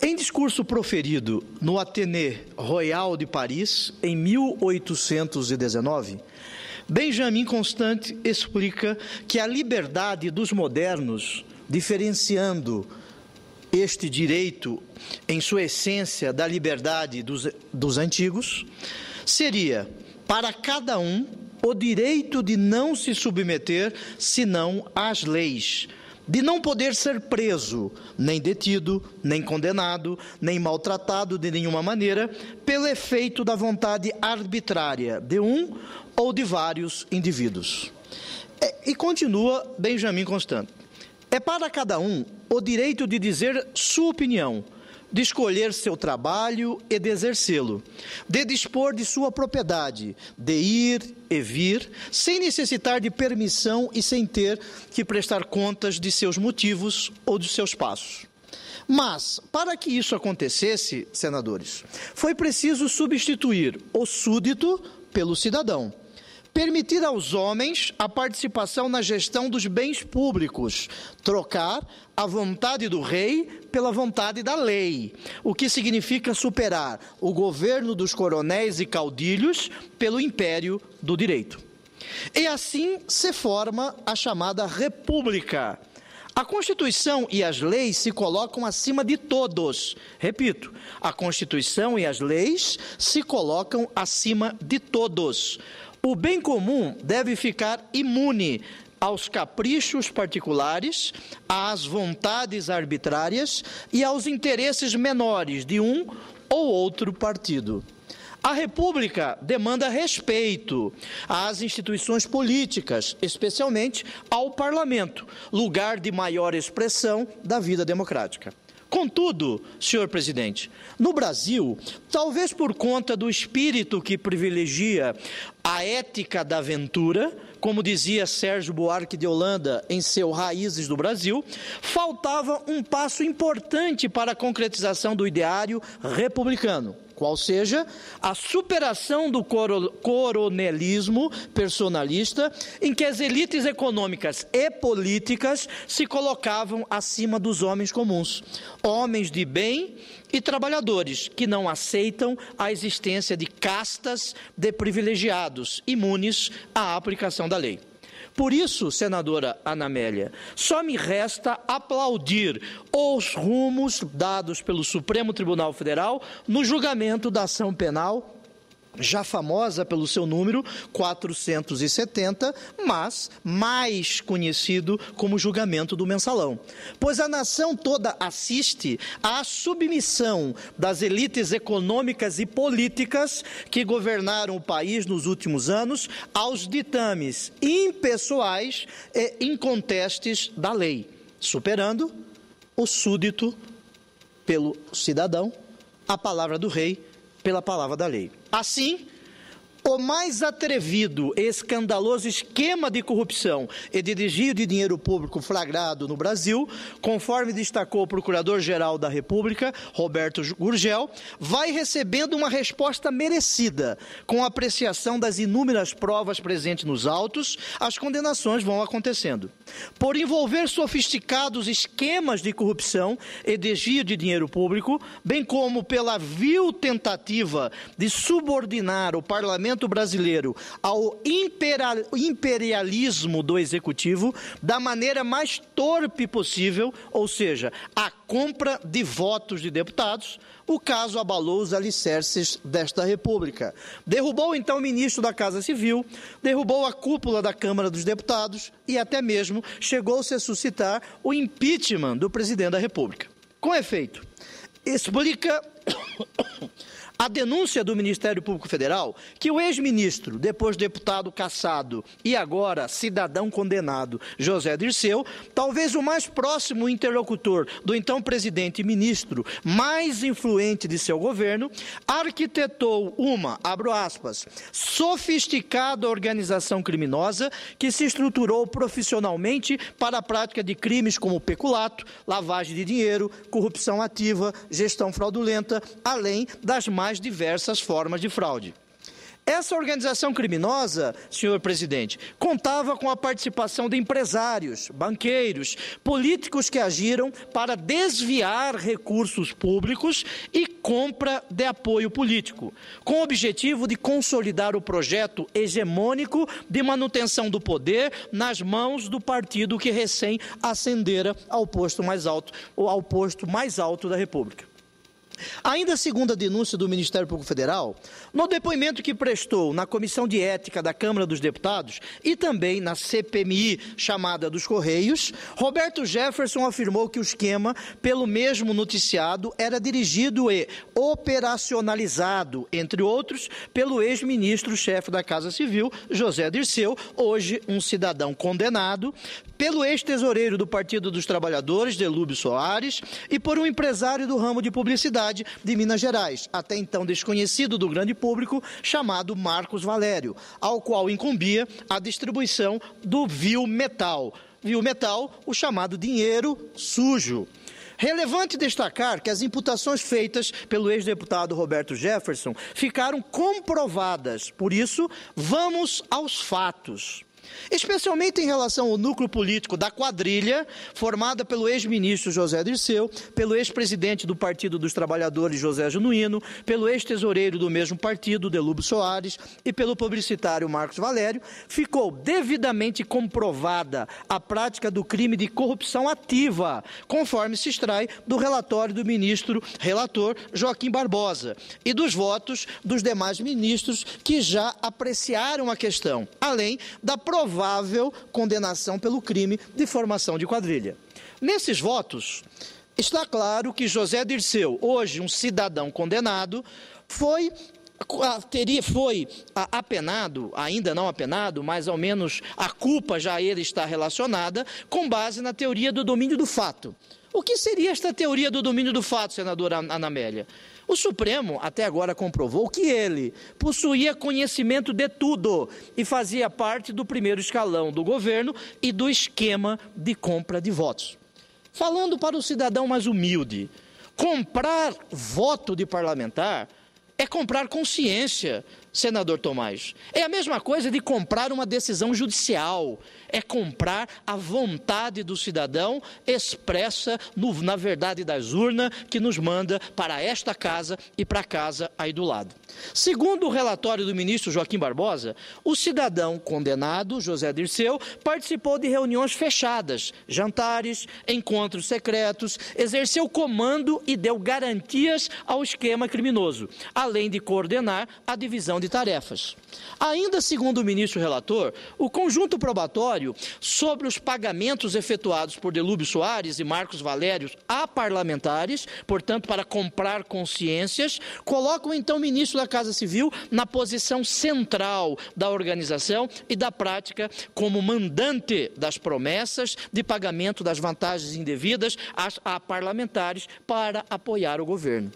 Em discurso proferido no Athénée Royal de Paris, em 1819, Benjamin Constant explica que a liberdade dos modernos, diferenciando este direito em sua essência da liberdade dos, dos antigos, seria para cada um o direito de não se submeter senão às leis, de não poder ser preso, nem detido, nem condenado, nem maltratado de nenhuma maneira, pelo efeito da vontade arbitrária de um ou de vários indivíduos. E, e continua Benjamin Constant. É para cada um o direito de dizer sua opinião de escolher seu trabalho e de exercê-lo, de dispor de sua propriedade, de ir e vir, sem necessitar de permissão e sem ter que prestar contas de seus motivos ou de seus passos. Mas, para que isso acontecesse, senadores, foi preciso substituir o súdito pelo cidadão permitir aos homens a participação na gestão dos bens públicos, trocar a vontade do rei pela vontade da lei, o que significa superar o governo dos coronéis e caudilhos pelo império do direito. E assim se forma a chamada República. A Constituição e as leis se colocam acima de todos. Repito, a Constituição e as leis se colocam acima de todos. O bem comum deve ficar imune aos caprichos particulares, às vontades arbitrárias e aos interesses menores de um ou outro partido. A República demanda respeito às instituições políticas, especialmente ao parlamento, lugar de maior expressão da vida democrática. Contudo, senhor presidente, no Brasil, talvez por conta do espírito que privilegia a ética da aventura, como dizia Sérgio Buarque de Holanda em seu Raízes do Brasil, faltava um passo importante para a concretização do ideário republicano qual seja a superação do coronelismo personalista, em que as elites econômicas e políticas se colocavam acima dos homens comuns, homens de bem e trabalhadores que não aceitam a existência de castas de privilegiados imunes à aplicação da lei. Por isso, senadora Anamélia, só me resta aplaudir os rumos dados pelo Supremo Tribunal Federal no julgamento da ação penal já famosa pelo seu número 470, mas mais conhecido como julgamento do mensalão. Pois a nação toda assiste à submissão das elites econômicas e políticas que governaram o país nos últimos anos aos ditames impessoais e incontestes da lei, superando o súdito pelo cidadão, a palavra do rei pela palavra da lei. Assim, o mais atrevido e escandaloso esquema de corrupção e de desvio de dinheiro público flagrado no Brasil, conforme destacou o Procurador-Geral da República, Roberto Gurgel, vai recebendo uma resposta merecida. Com apreciação das inúmeras provas presentes nos autos, as condenações vão acontecendo. Por envolver sofisticados esquemas de corrupção e desvio de dinheiro público, bem como pela vil tentativa de subordinar o parlamento parlamento brasileiro ao imperialismo do executivo da maneira mais torpe possível, ou seja, a compra de votos de deputados, o caso abalou os alicerces desta República. Derrubou então o ministro da Casa Civil, derrubou a cúpula da Câmara dos Deputados e até mesmo chegou-se a suscitar o impeachment do presidente da República. Com efeito, explica a denúncia do Ministério Público Federal que o ex-ministro, depois deputado cassado e agora cidadão condenado, José Dirceu, talvez o mais próximo interlocutor do então presidente e ministro mais influente de seu governo, arquitetou uma, abro aspas, sofisticada organização criminosa que se estruturou profissionalmente para a prática de crimes como peculato, lavagem de dinheiro, corrupção ativa, gestão fraudulenta, além das mais mais diversas formas de fraude. Essa organização criminosa, senhor presidente, contava com a participação de empresários, banqueiros, políticos que agiram para desviar recursos públicos e compra de apoio político, com o objetivo de consolidar o projeto hegemônico de manutenção do poder nas mãos do partido que recém ascendera ao posto mais alto, ou ao posto mais alto da República. Ainda segundo a denúncia do Ministério Público Federal, no depoimento que prestou na Comissão de Ética da Câmara dos Deputados e também na CPMI chamada dos Correios, Roberto Jefferson afirmou que o esquema, pelo mesmo noticiado, era dirigido e operacionalizado, entre outros, pelo ex-ministro-chefe da Casa Civil, José Dirceu, hoje um cidadão condenado, pelo ex-tesoureiro do Partido dos Trabalhadores, Delúbio Soares, e por um empresário do ramo de publicidade de Minas Gerais, até então desconhecido do grande público, chamado Marcos Valério, ao qual incumbia a distribuição do vil metal. Vil metal, o chamado dinheiro sujo. Relevante destacar que as imputações feitas pelo ex-deputado Roberto Jefferson ficaram comprovadas. Por isso, vamos aos fatos especialmente em relação ao núcleo político da quadrilha, formada pelo ex-ministro José Dirceu, pelo ex-presidente do Partido dos Trabalhadores José Genuíno, pelo ex-tesoureiro do mesmo partido, Delúbio Soares, e pelo publicitário Marcos Valério, ficou devidamente comprovada a prática do crime de corrupção ativa, conforme se extrai do relatório do ministro relator Joaquim Barbosa e dos votos dos demais ministros que já apreciaram a questão, além da provável condenação pelo crime de formação de quadrilha. Nesses votos, está claro que José Dirceu, hoje um cidadão condenado, foi teria, foi apenado, ainda não apenado, mas ao menos a culpa já ele está relacionada, com base na teoria do domínio do fato. O que seria esta teoria do domínio do fato, senadora Anamélia? O Supremo até agora comprovou que ele possuía conhecimento de tudo e fazia parte do primeiro escalão do governo e do esquema de compra de votos. Falando para o cidadão mais humilde, comprar voto de parlamentar é comprar consciência, senador Tomás. É a mesma coisa de comprar uma decisão judicial é comprar a vontade do cidadão expressa no, na verdade das urnas que nos manda para esta casa e para a casa aí do lado. Segundo o relatório do ministro Joaquim Barbosa, o cidadão condenado, José Dirceu, participou de reuniões fechadas, jantares, encontros secretos, exerceu comando e deu garantias ao esquema criminoso, além de coordenar a divisão de tarefas. Ainda segundo o ministro relator, o conjunto probatório sobre os pagamentos efetuados por Delúbio Soares e Marcos Valério a parlamentares, portanto, para comprar consciências, colocam então o ministro da Casa Civil na posição central da organização e da prática como mandante das promessas de pagamento das vantagens indevidas a parlamentares para apoiar o governo.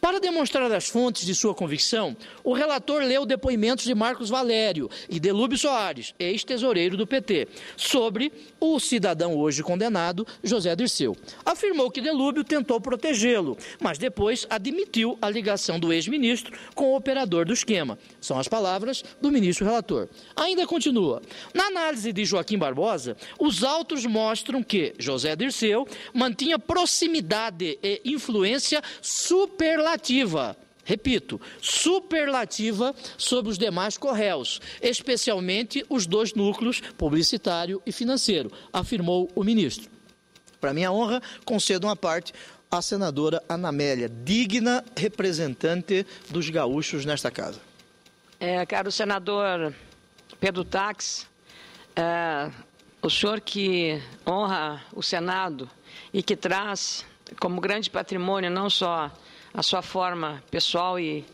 Para demonstrar as fontes de sua convicção, o relator leu depoimentos de Marcos Valério e Delúbio Soares, ex-tesoureiro do PT, sobre o cidadão hoje condenado, José Dirceu. Afirmou que Delúbio tentou protegê-lo, mas depois admitiu a ligação do ex-ministro com o operador do esquema. São as palavras do ministro relator. Ainda continua. Na análise de Joaquim Barbosa, os autos mostram que José Dirceu mantinha proximidade e influência superlativa repito, superlativa sobre os demais correios, especialmente os dois núcleos, publicitário e financeiro, afirmou o ministro. Para minha honra, concedo uma parte à senadora Anamélia, digna representante dos gaúchos nesta casa. É, caro senador Pedro Tax, é, o senhor que honra o Senado e que traz como grande patrimônio não só a sua forma pessoal e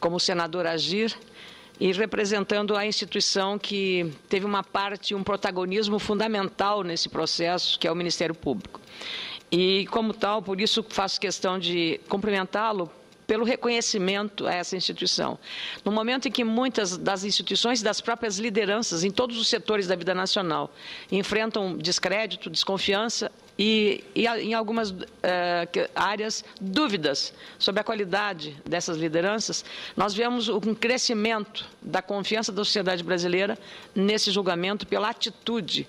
como senador agir e representando a instituição que teve uma parte, um protagonismo fundamental nesse processo, que é o Ministério Público. E, como tal, por isso faço questão de cumprimentá-lo pelo reconhecimento a essa instituição. No momento em que muitas das instituições e das próprias lideranças em todos os setores da vida nacional enfrentam descrédito, desconfiança, e, e em algumas uh, áreas, dúvidas sobre a qualidade dessas lideranças, nós vemos um crescimento da confiança da sociedade brasileira nesse julgamento pela atitude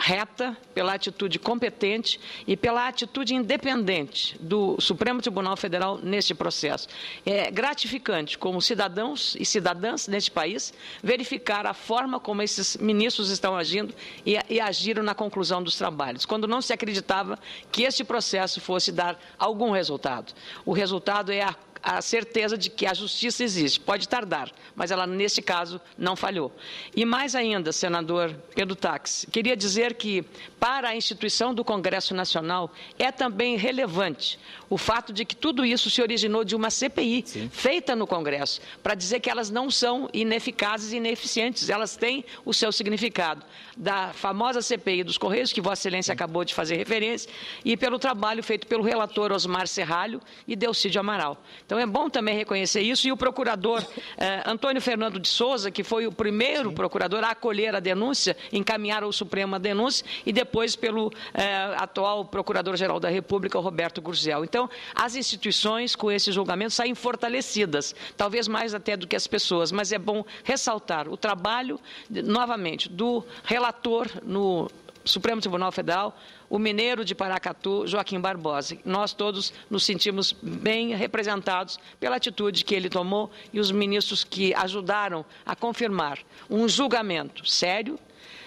reta, pela atitude competente e pela atitude independente do Supremo Tribunal Federal neste processo. É gratificante, como cidadãos e cidadãs neste país, verificar a forma como esses ministros estão agindo e, e agiram na conclusão dos trabalhos, quando não se acreditava que este processo fosse dar algum resultado. O resultado é a a certeza de que a justiça existe. Pode tardar, mas ela, nesse caso, não falhou. E mais ainda, senador Pedro Tax, queria dizer que, para a instituição do Congresso Nacional, é também relevante o fato de que tudo isso se originou de uma CPI Sim. feita no Congresso, para dizer que elas não são ineficazes e ineficientes, elas têm o seu significado. Da famosa CPI dos Correios, que Vossa Excelência acabou de fazer referência, e pelo trabalho feito pelo relator Osmar Serralho e Delcídio Amaral. Então é bom também reconhecer isso. E o procurador eh, Antônio Fernando de Souza, que foi o primeiro Sim. procurador a acolher a denúncia, encaminhar ao Supremo a denúncia, e depois pelo eh, atual Procurador-Geral da República, Roberto Gurgel. Então, as instituições com esse julgamento saem fortalecidas, talvez mais até do que as pessoas, mas é bom ressaltar o trabalho, novamente, do relator no Supremo Tribunal Federal, o mineiro de Paracatu, Joaquim Barbosa. Nós todos nos sentimos bem representados pela atitude que ele tomou e os ministros que ajudaram a confirmar um julgamento sério,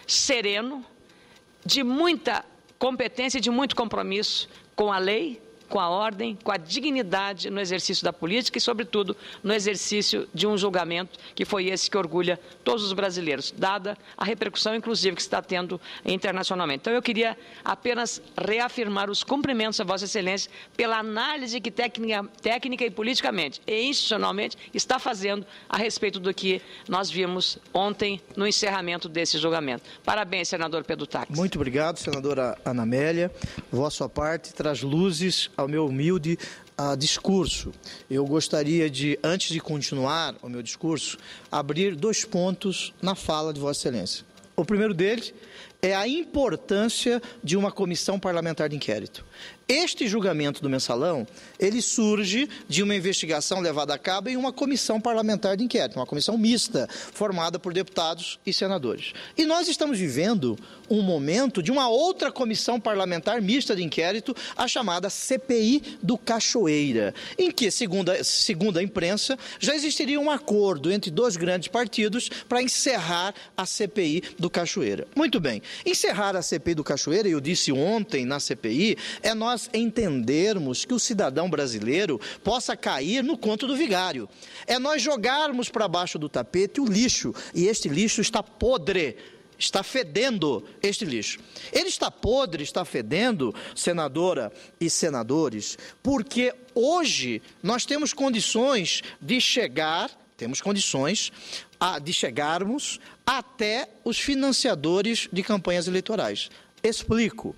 sereno, de muita competência e de muito compromisso com a lei, com a ordem, com a dignidade no exercício da política e, sobretudo, no exercício de um julgamento que foi esse que orgulha todos os brasileiros, dada a repercussão, inclusive, que está tendo internacionalmente. Então, eu queria apenas reafirmar os cumprimentos a Vossa Excelência pela análise que técnica, técnica e politicamente e institucionalmente está fazendo a respeito do que nós vimos ontem no encerramento desse julgamento. Parabéns, senador Pedro Tax. Muito obrigado, senadora Ana Amélia. Vossa parte traz luzes ao meu humilde uh, discurso. Eu gostaria de, antes de continuar o meu discurso, abrir dois pontos na fala de Vossa Excelência. O primeiro deles é a importância de uma comissão parlamentar de inquérito. Este julgamento do mensalão, ele surge de uma investigação levada a cabo em uma comissão parlamentar de inquérito, uma comissão mista, formada por deputados e senadores. E nós estamos vivendo um momento de uma outra comissão parlamentar mista de inquérito, a chamada CPI do Cachoeira, em que, segundo a, segundo a imprensa, já existiria um acordo entre dois grandes partidos para encerrar a CPI do Cachoeira. Muito bem, encerrar a CPI do Cachoeira, eu disse ontem na CPI, é nós nós entendermos que o cidadão brasileiro possa cair no conto do vigário. É nós jogarmos para baixo do tapete o lixo, e este lixo está podre, está fedendo este lixo. Ele está podre, está fedendo, senadora e senadores, porque hoje nós temos condições de chegar, temos condições a, de chegarmos até os financiadores de campanhas eleitorais. Explico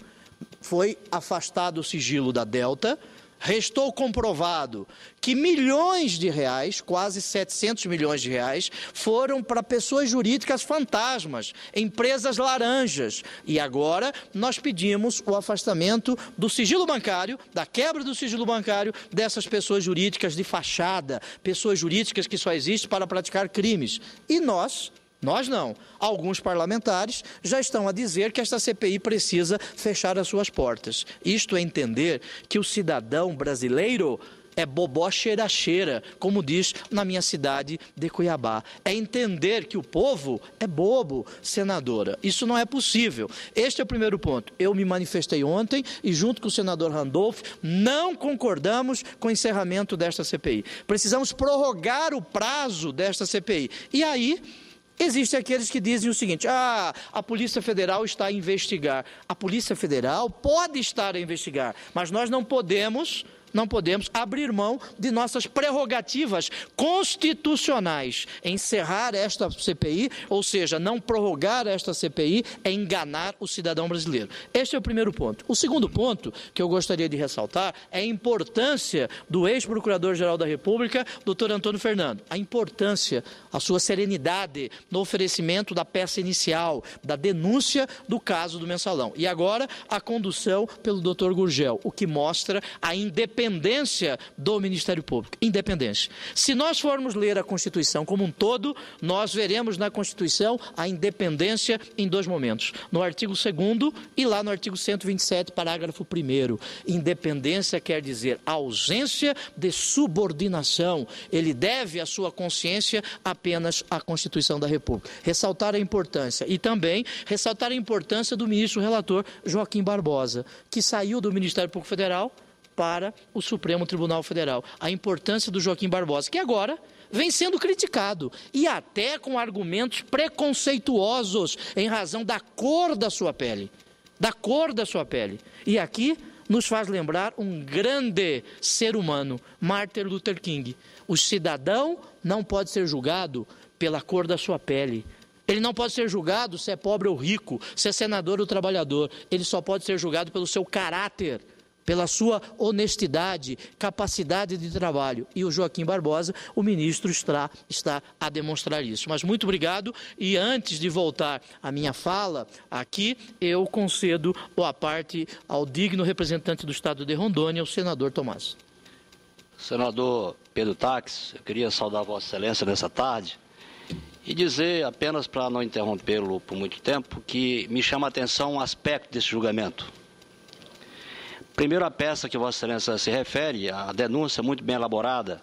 foi afastado o sigilo da Delta, restou comprovado que milhões de reais, quase 700 milhões de reais, foram para pessoas jurídicas fantasmas, empresas laranjas. E agora nós pedimos o afastamento do sigilo bancário, da quebra do sigilo bancário dessas pessoas jurídicas de fachada, pessoas jurídicas que só existem para praticar crimes. E nós nós não. Alguns parlamentares já estão a dizer que esta CPI precisa fechar as suas portas. Isto é entender que o cidadão brasileiro é bobó cheira-cheira, como diz na minha cidade de Cuiabá. É entender que o povo é bobo, senadora. Isso não é possível. Este é o primeiro ponto. Eu me manifestei ontem e, junto com o senador Randolph, não concordamos com o encerramento desta CPI. Precisamos prorrogar o prazo desta CPI. E aí Existem aqueles que dizem o seguinte: ah, a Polícia Federal está a investigar. A Polícia Federal pode estar a investigar, mas nós não podemos não podemos abrir mão de nossas prerrogativas constitucionais. Encerrar esta CPI, ou seja, não prorrogar esta CPI, é enganar o cidadão brasileiro. Este é o primeiro ponto. O segundo ponto que eu gostaria de ressaltar é a importância do ex-procurador-geral da República, doutor Antônio Fernando. A importância, a sua serenidade no oferecimento da peça inicial, da denúncia do caso do mensalão. E agora, a condução pelo doutor Gurgel, o que mostra a independência do Ministério Público. Independência. Se nós formos ler a Constituição como um todo, nós veremos na Constituição a independência em dois momentos. No artigo 2 e lá no artigo 127, parágrafo 1. Independência quer dizer ausência de subordinação. Ele deve a sua consciência apenas à Constituição da República. Ressaltar a importância e também ressaltar a importância do ministro relator Joaquim Barbosa, que saiu do Ministério Público Federal para o Supremo Tribunal Federal. A importância do Joaquim Barbosa, que agora vem sendo criticado e até com argumentos preconceituosos em razão da cor da sua pele. Da cor da sua pele. E aqui nos faz lembrar um grande ser humano, Martin Luther King. O cidadão não pode ser julgado pela cor da sua pele. Ele não pode ser julgado se é pobre ou rico, se é senador ou trabalhador. Ele só pode ser julgado pelo seu caráter pela sua honestidade, capacidade de trabalho. E o Joaquim Barbosa, o ministro, está, está a demonstrar isso. Mas muito obrigado. E antes de voltar à minha fala aqui, eu concedo a parte ao digno representante do Estado de Rondônia, o senador Tomás. Senador Pedro Tax, eu queria saudar Vossa Excelência nessa tarde e dizer, apenas para não interrompê-lo por muito tempo, que me chama a atenção um aspecto desse julgamento. Primeiro, a peça que Vossa Excelência se refere, a denúncia muito bem elaborada,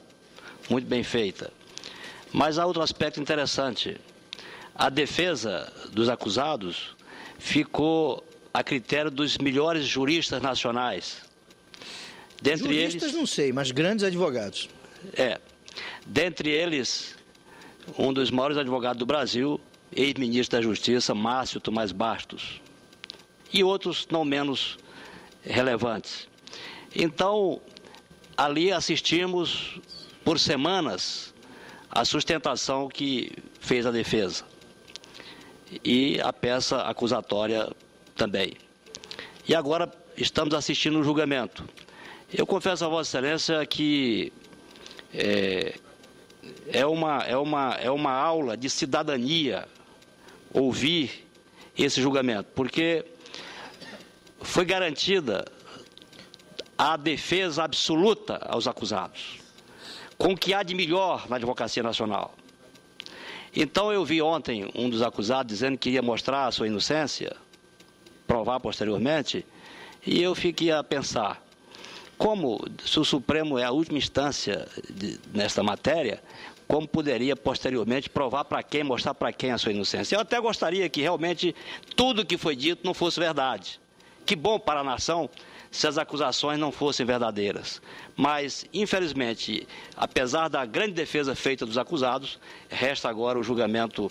muito bem feita. Mas há outro aspecto interessante. A defesa dos acusados ficou a critério dos melhores juristas nacionais. Dentre juristas eles, não sei, mas grandes advogados. É. Dentre eles, um dos maiores advogados do Brasil, ex-ministro da Justiça, Márcio Tomás Bastos. E outros não menos relevantes. Então, ali assistimos por semanas a sustentação que fez a defesa e a peça acusatória também. E agora estamos assistindo o julgamento. Eu confesso a Vossa Excelência que é, é, uma, é, uma, é uma aula de cidadania ouvir esse julgamento, porque foi garantida a defesa absoluta aos acusados, com o que há de melhor na Advocacia Nacional. Então eu vi ontem um dos acusados dizendo que ia mostrar a sua inocência, provar posteriormente, e eu fiquei a pensar, como se o Supremo é a última instância de, nesta matéria, como poderia posteriormente provar para quem, mostrar para quem a sua inocência. Eu até gostaria que realmente tudo que foi dito não fosse verdade. Que bom para a nação se as acusações não fossem verdadeiras. Mas, infelizmente, apesar da grande defesa feita dos acusados, resta agora o julgamento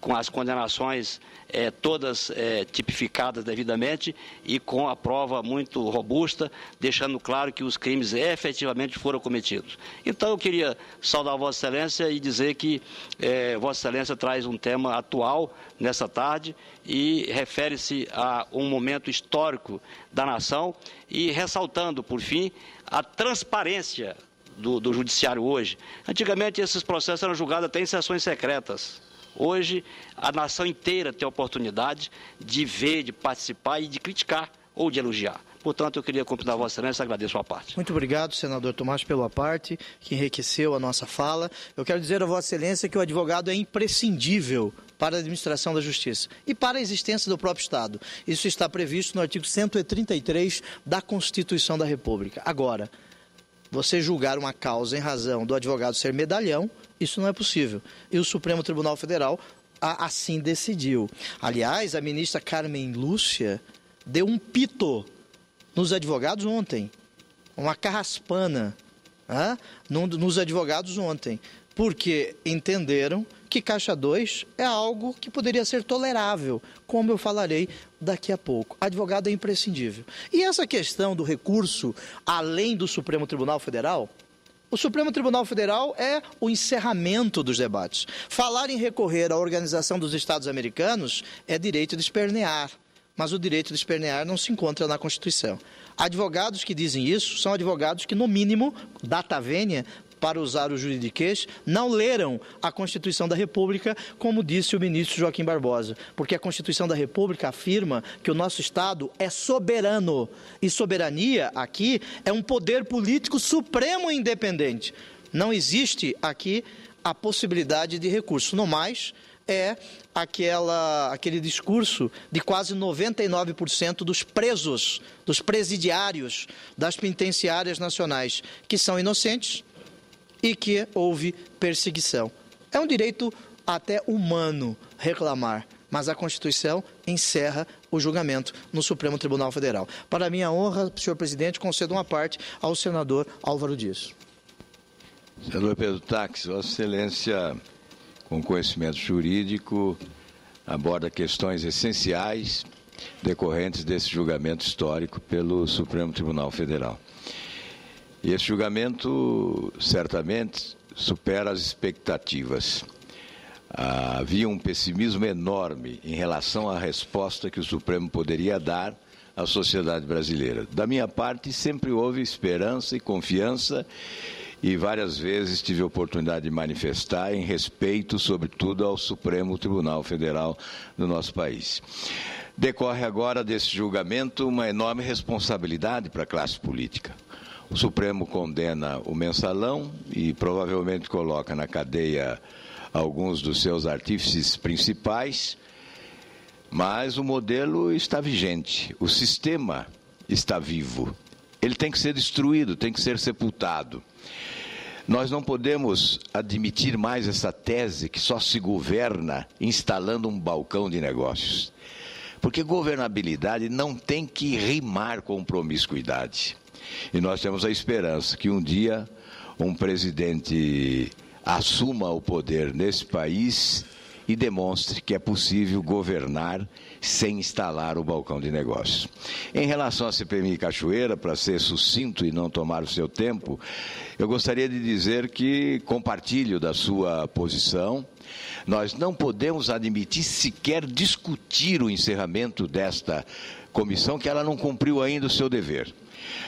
com as condenações é, todas é, tipificadas devidamente e com a prova muito robusta, deixando claro que os crimes efetivamente foram cometidos. Então, eu queria saudar Vossa Excelência e dizer que é, Vossa Excelência traz um tema atual nessa tarde e refere-se a um momento histórico da nação e ressaltando, por fim, a transparência do, do judiciário hoje. Antigamente, esses processos eram julgados até em sessões secretas. Hoje, a nação inteira tem a oportunidade de ver, de participar e de criticar ou de elogiar. Portanto, eu queria cumprimentar a Vossa Excelência e agradeço a parte. Muito obrigado, senador Tomás, pela parte que enriqueceu a nossa fala. Eu quero dizer a Vossa Excelência que o advogado é imprescindível para a administração da justiça e para a existência do próprio Estado. Isso está previsto no artigo 133 da Constituição da República. Agora, você julgar uma causa em razão do advogado ser medalhão, isso não é possível. E o Supremo Tribunal Federal assim decidiu. Aliás, a ministra Carmen Lúcia deu um pito nos advogados ontem, uma carraspana nos advogados ontem, porque entenderam que Caixa 2 é algo que poderia ser tolerável, como eu falarei daqui a pouco. Advogado é imprescindível. E essa questão do recurso além do Supremo Tribunal Federal, o Supremo Tribunal Federal é o encerramento dos debates. Falar em recorrer à Organização dos Estados Americanos é direito de espernear, mas o direito de espernear não se encontra na Constituição. Advogados que dizem isso são advogados que, no mínimo, data vênia, para usar o juridiquês, não leram a Constituição da República, como disse o ministro Joaquim Barbosa, porque a Constituição da República afirma que o nosso Estado é soberano. E soberania aqui é um poder político supremo e independente. Não existe aqui a possibilidade de recurso. No mais, é aquela, aquele discurso de quase 99% dos presos, dos presidiários das penitenciárias nacionais, que são inocentes e que houve perseguição. É um direito até humano reclamar, mas a Constituição encerra o julgamento no Supremo Tribunal Federal. Para minha honra, senhor presidente, concedo uma parte ao senador Álvaro Dias. Senador Pedro Tax, Vossa Excelência, com conhecimento jurídico, aborda questões essenciais decorrentes desse julgamento histórico pelo Supremo Tribunal Federal. E esse julgamento certamente supera as expectativas. havia um pessimismo enorme em relação à resposta que o Supremo poderia dar à sociedade brasileira. Da minha parte, sempre houve esperança e confiança e várias vezes tive a oportunidade de manifestar em respeito, sobretudo, ao Supremo Tribunal Federal do nosso país. Decorre agora desse julgamento uma enorme responsabilidade para a classe política. O Supremo condena o mensalão e provavelmente coloca na cadeia alguns dos seus artífices principais, mas o modelo está vigente, o sistema está vivo. Ele tem que ser destruído, tem que ser sepultado. Nós não podemos admitir mais essa tese que só se governa instalando um balcão de negócios. Porque governabilidade não tem que rimar com promiscuidade. E nós temos a esperança que um dia um presidente assuma o poder nesse país e demonstre que é possível governar sem instalar o balcão de negócios. Em relação à CPMI Cachoeira, para ser sucinto e não tomar o seu tempo, eu gostaria de dizer que compartilho da sua posição. Nós não podemos admitir sequer discutir o encerramento desta comissão, que ela não cumpriu ainda o seu dever.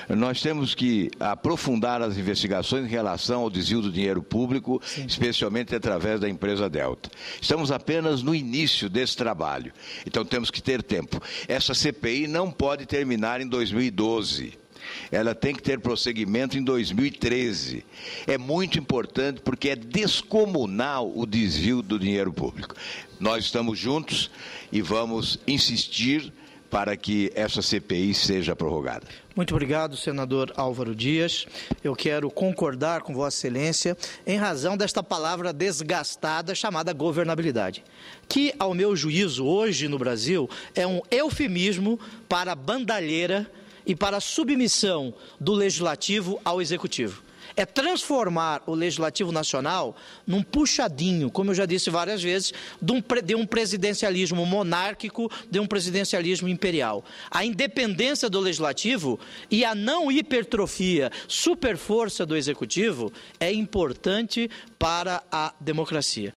Nós temos que aprofundar as investigações em relação ao desvio do dinheiro público, Sim. especialmente através da empresa Delta. Estamos apenas no início desse trabalho, então temos que ter tempo. Essa CPI não pode terminar em 2012 ela tem que ter prosseguimento em 2013. É muito importante porque é descomunal o desvio do dinheiro público. Nós estamos juntos e vamos insistir para que essa CPI seja prorrogada. Muito obrigado, senador Álvaro Dias. Eu quero concordar com Vossa Excelência em razão desta palavra desgastada chamada governabilidade, que, ao meu juízo, hoje no Brasil, é um eufemismo para bandalheira e para submissão do legislativo ao executivo é transformar o Legislativo Nacional num puxadinho, como eu já disse várias vezes, de um, de um presidencialismo monárquico, de um presidencialismo imperial. A independência do Legislativo e a não hipertrofia, superforça do Executivo é importante para a democracia.